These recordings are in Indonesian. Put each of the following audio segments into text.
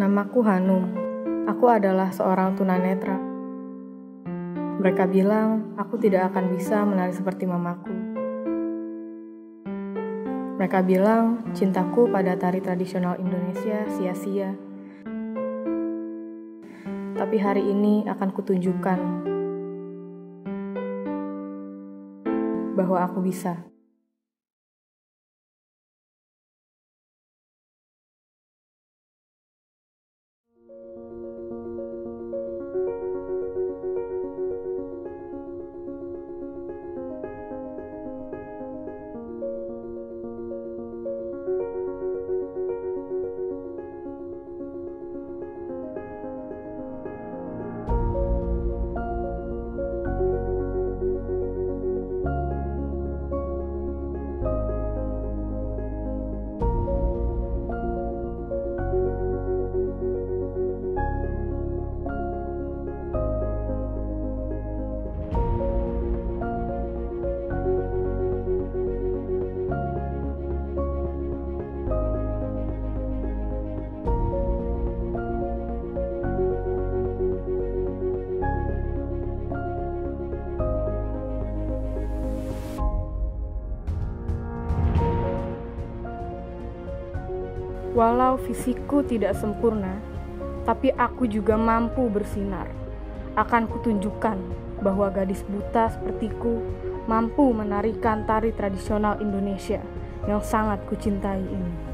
Namaku Hanum. Aku adalah seorang tunanetra. Mereka bilang aku tidak akan bisa menari seperti mamaku. Mereka bilang cintaku pada tari tradisional Indonesia sia-sia. Tapi hari ini akan kutunjukkan bahwa aku bisa. Walau fisikku tidak sempurna, tapi aku juga mampu bersinar. Akan kutunjukkan bahwa gadis buta sepertiku mampu menarikan tari tradisional Indonesia yang sangat kucintai ini.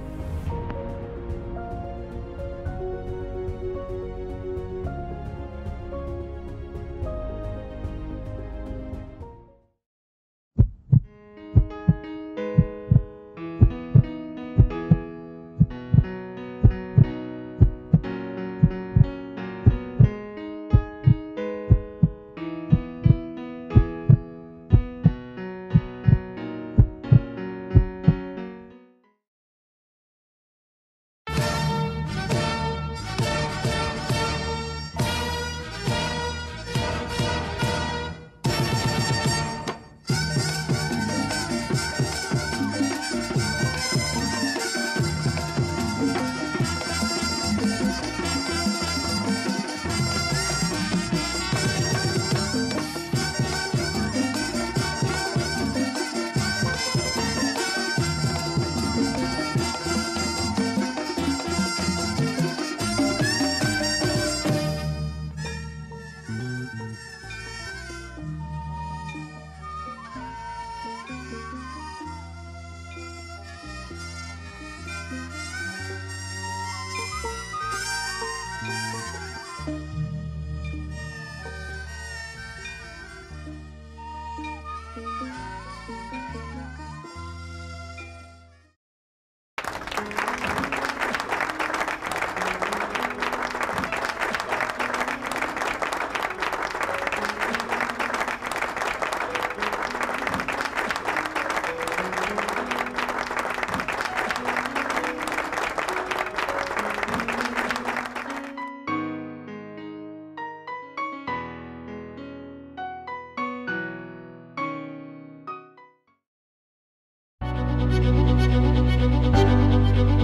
Thank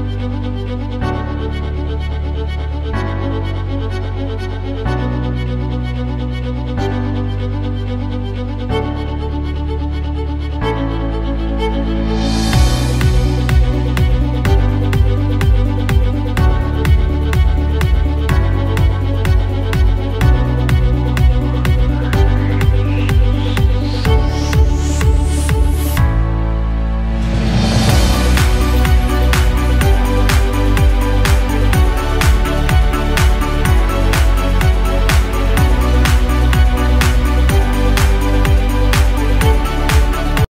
you.